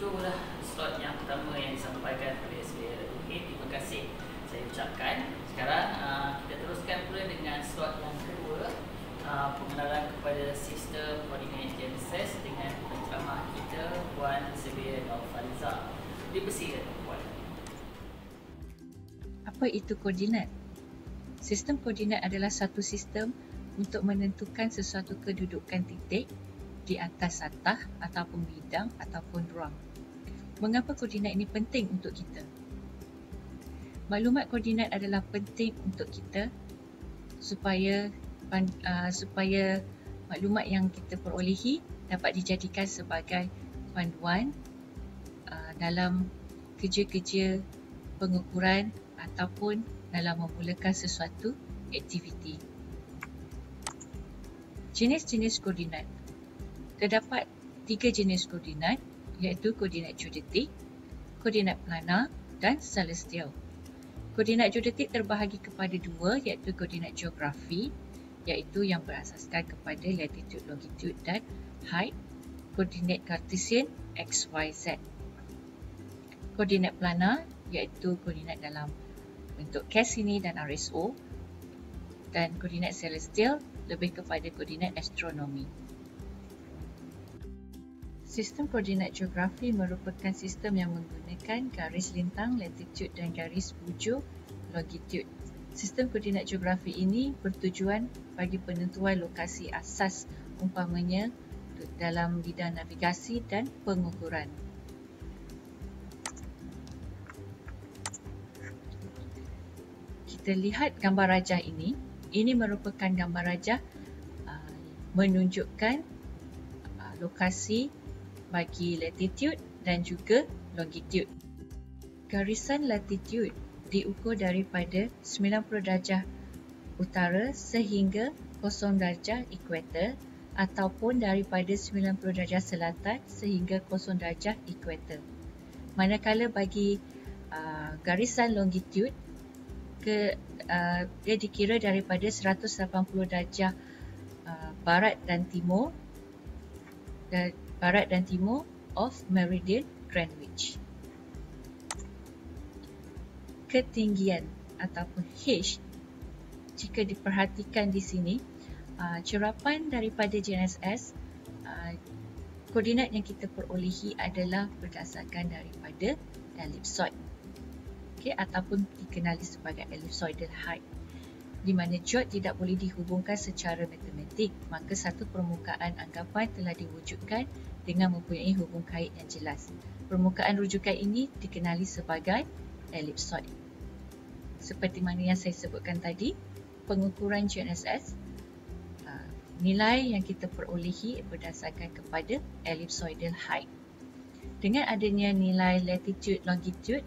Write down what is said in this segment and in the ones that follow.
itulah slot yang pertama yang disampaikan oleh SBL Terima kasih saya ucapkan. Sekarang uh, kita teruskan pula dengan slot yang kedua uh, pengenalan kepada sistem coordinate genesis dengan penceramah kita Puan SBL Alfaliza. Dipersilakan Puan. Apa itu koordinat? Sistem koordinat adalah satu sistem untuk menentukan sesuatu kedudukan titik di atas satah ataupun bidang ataupun ruang. Mengapa koordinat ini penting untuk kita? Maklumat koordinat adalah penting untuk kita supaya uh, supaya maklumat yang kita perolehi dapat dijadikan sebagai panduan uh, dalam kerja-kerja pengukuran ataupun dalam memulakan sesuatu aktiviti. Jenis-jenis koordinat terdapat tiga jenis koordinat iaitu koordinat geodetik, koordinat planar dan celestial. Koordinat geodetik terbahagi kepada dua iaitu koordinat geografi iaitu yang berasaskan kepada latitude, longitude dan height, koordinat Cartesian x, y, z. Koordinat planar iaitu koordinat dalam bentuk Cassini dan RSO dan koordinat celestial lebih kepada koordinat astronomi. Sistem koordinat geografi merupakan sistem yang menggunakan garis lintang, latitude dan garis bujur, longitude. Sistem koordinat geografi ini bertujuan bagi penentuan lokasi asas umpamanya dalam bidang navigasi dan pengukuran. Kita lihat gambar rajah ini. Ini merupakan gambar rajah uh, menunjukkan uh, lokasi bagi latitude dan juga longitude. Garisan latitude diukur daripada 90 darjah utara sehingga 0 darjah ekuator ataupun daripada 90 darjah selatan sehingga 0 darjah ekuator. Manakala bagi uh, garisan longitude ke uh, dia dikira daripada 180 darjah uh, barat dan timur dan barat dan timur of Meridian Greenwich. Ketinggian ataupun H jika diperhatikan di sini uh, cerapan daripada GNSS uh, koordinat yang kita perolehi adalah berdasarkan daripada ellipsoid okay, ataupun dikenali sebagai ellipsoidal height di mana geode tidak boleh dihubungkan secara matematik maka satu permukaan anggapan telah diwujudkan dengan mempunyai hubung kait yang jelas. Permukaan rujukan ini dikenali sebagai ellipsoid. Seperti mana yang saya sebutkan tadi, pengukuran GNSS uh, nilai yang kita perolehi berdasarkan kepada ellipsoidal height. Dengan adanya nilai latitude, longitude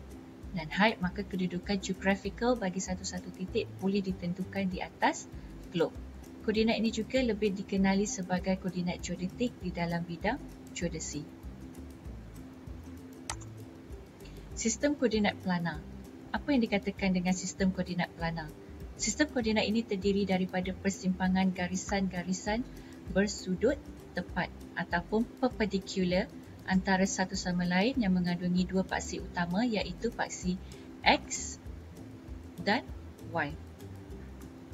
dan height maka kedudukan geographical bagi satu-satu titik boleh ditentukan di atas globe. Koordinat ini juga lebih dikenali sebagai koordinat geodetik di dalam bidang geodesi. Sistem koordinat planar. Apa yang dikatakan dengan sistem koordinat planar? Sistem koordinat ini terdiri daripada persimpangan garisan-garisan bersudut tepat ataupun perpendicular antara satu sama lain yang mengandungi dua paksi utama iaitu paksi X dan Y.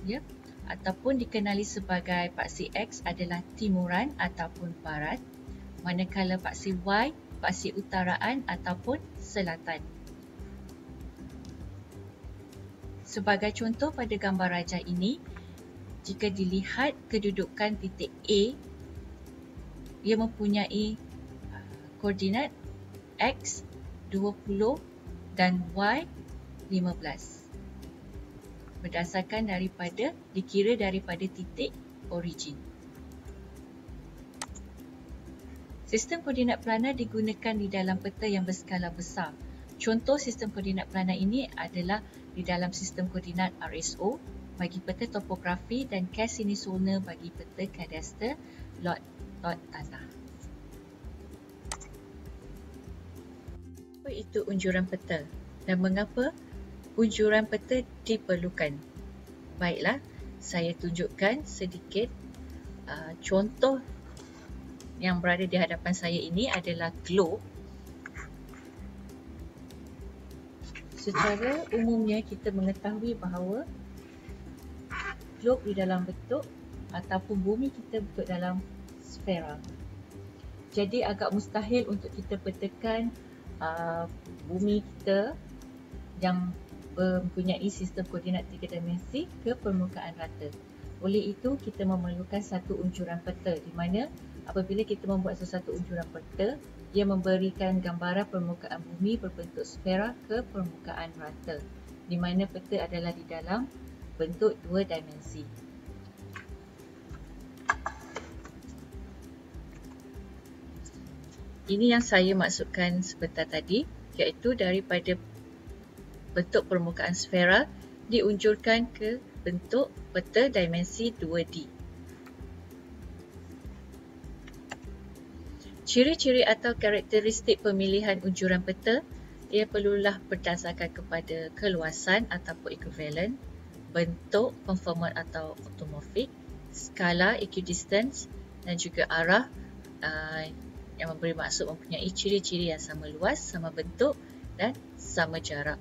Ya, ataupun dikenali sebagai paksi X adalah timuran ataupun barat, manakala paksi Y paksi utaraan ataupun selatan. Sebagai contoh pada gambar rajah ini, jika dilihat kedudukan titik A, ia mempunyai koordinat X 20 dan Y 15 berdasarkan daripada dikira daripada titik origin. Sistem koordinat planar digunakan di dalam peta yang berskala besar. Contoh sistem koordinat planar ini adalah di dalam sistem koordinat RSO bagi peta topografi dan Cassini-Solner bagi peta kadaster lot-lot tanah. Apa itu unjuran peta dan mengapa unjuran peta diperlukan. Baiklah, saya tunjukkan sedikit uh, contoh yang berada di hadapan saya ini adalah globe secara umumnya kita mengetahui bahawa globe di dalam bentuk ataupun bumi kita bentuk dalam sfera. Jadi agak mustahil untuk kita petakan uh, bumi kita yang mempunyai sistem koordinat tiga dimensi ke permukaan rata. Oleh itu, kita memerlukan satu unjuran peta di mana apabila kita membuat sesuatu unjuran peta, ia memberikan gambaran permukaan bumi berbentuk sfera ke permukaan rata di mana peta adalah di dalam bentuk dua dimensi. Ini yang saya maksudkan sebentar tadi iaitu daripada bentuk permukaan sfera diunjurkan ke bentuk peta dimensi 2D. Ciri-ciri atau karakteristik pemilihan unjuran peta ia perlulah berdasarkan kepada keluasan ataupun equivalent, bentuk conformal atau automorphic, skala equidistance dan juga arah uh, yang memberi maksud mempunyai ciri-ciri yang sama luas, sama bentuk dan sama jarak.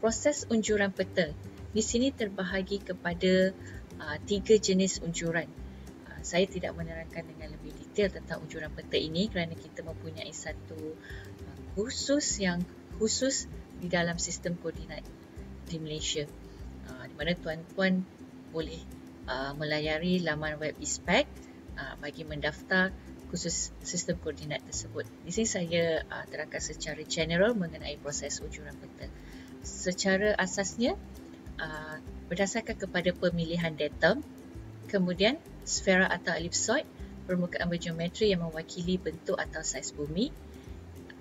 Proses unjuran peta. Di sini terbahagi kepada uh, tiga jenis unjuran. Saya tidak menerangkan dengan lebih detail tentang unjuran peta ini kerana kita mempunyai satu uh, kursus yang khusus di dalam sistem koordinat di Malaysia. Uh, di mana tuan-tuan boleh uh, melayari laman web ISPEC bagi mendaftar khusus sistem koordinat tersebut. Di sini saya terangkan secara general mengenai proses unjuran peta. Secara asasnya berdasarkan kepada pemilihan datum kemudian sfera atau ellipsoid, permukaan bergeometri yang mewakili bentuk atau saiz bumi,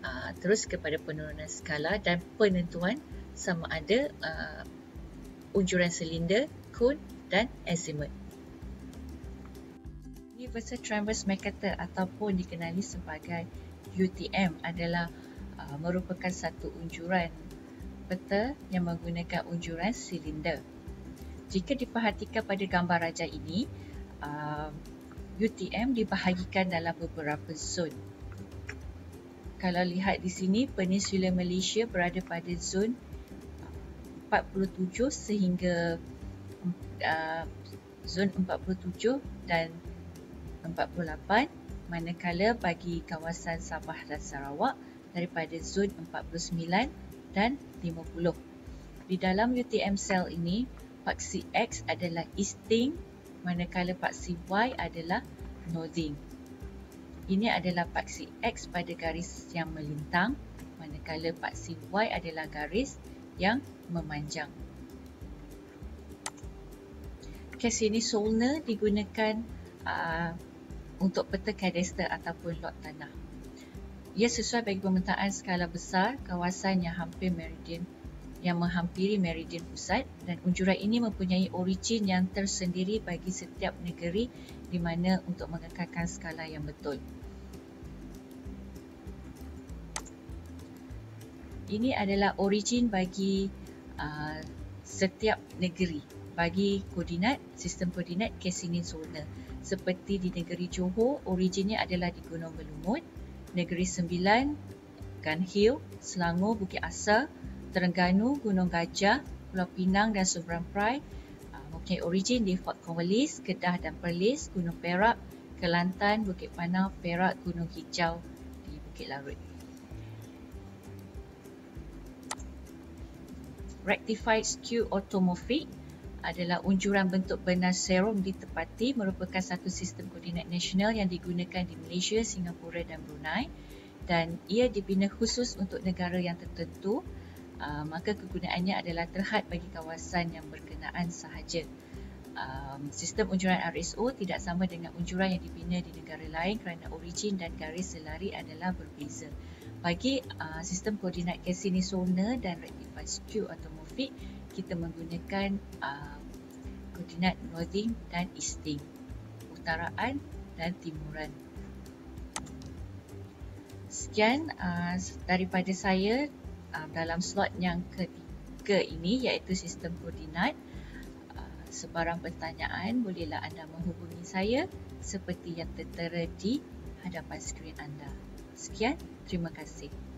uh, terus kepada penurunan skala dan penentuan sama ada uh, unjuran silinder, cone dan azimuth. Universal Transverse Mercator ataupun dikenali sebagai UTM adalah uh, merupakan satu unjuran peta yang menggunakan unjuran silinder. Jika diperhatikan pada gambar raja ini, uh, UTM dibahagikan dalam beberapa zon. Kalau lihat di sini, Peninsula Malaysia berada pada zon 47 sehingga uh, zon 47 dan 48 manakala bagi kawasan Sabah dan Sarawak daripada zon 49 dan 50. Di dalam UTM cell ini, paksi X adalah easting manakala paksi Y adalah northing. Ini adalah paksi X pada garis yang melintang manakala paksi Y adalah garis yang memanjang. Kes ini Solner digunakan uh, untuk peta kadester ataupun lot tanah. Ia sesuai bagi pemetaan skala besar kawasan yang hampir meridian yang menghampiri meridian pusat dan unjuran ini mempunyai origin yang tersendiri bagi setiap negeri di mana untuk mengekalkan skala yang betul. Ini adalah origin bagi uh, setiap negeri bagi koordinat sistem koordinat Cassini zona. Seperti di negeri Johor, originnya adalah di Gunung Belumut, negeri Sembilan, Gun Hill, Selangor, Bukit Asar, Terengganu, Gunung Gajah, Pulau Pinang dan Subran Prai uh, mempunyai origin di Fort Cornwallis, Kedah dan Perlis, Gunung Perak, Kelantan, Bukit Panau, Perak, Gunung Hijau di Bukit Larut. Rectified Skew Automorphic adalah unjuran bentuk benar serum ditepati merupakan satu sistem koordinat nasional yang digunakan di Malaysia, Singapura dan Brunei dan ia dibina khusus untuk negara yang tertentu uh, maka kegunaannya adalah terhad bagi kawasan yang berkenaan sahaja. Um, sistem unjuran RSO tidak sama dengan unjuran yang dibina di negara lain kerana origin dan garis selari adalah berbeza. Bagi uh, sistem koordinat Cassini-Solner dan Rectified Skew Automorphic, kita menggunakan uh, koordinat northing dan easting, utaraan dan timuran. Sekian uh, daripada saya uh, dalam slot yang ketiga ini iaitu sistem koordinat. Uh, sebarang pertanyaan bolehlah anda menghubungi saya seperti yang tertera di hadapan skrin anda. Sekian, terima kasih.